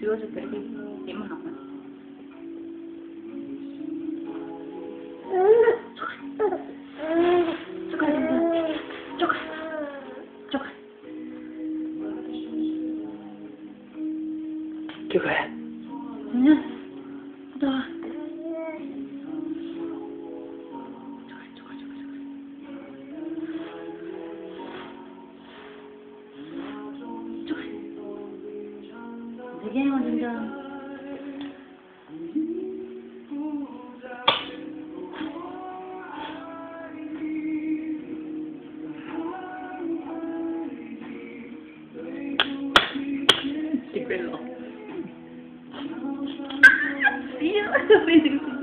سيوز التأديب في محمد Good. Yeah. You're din doon. Sige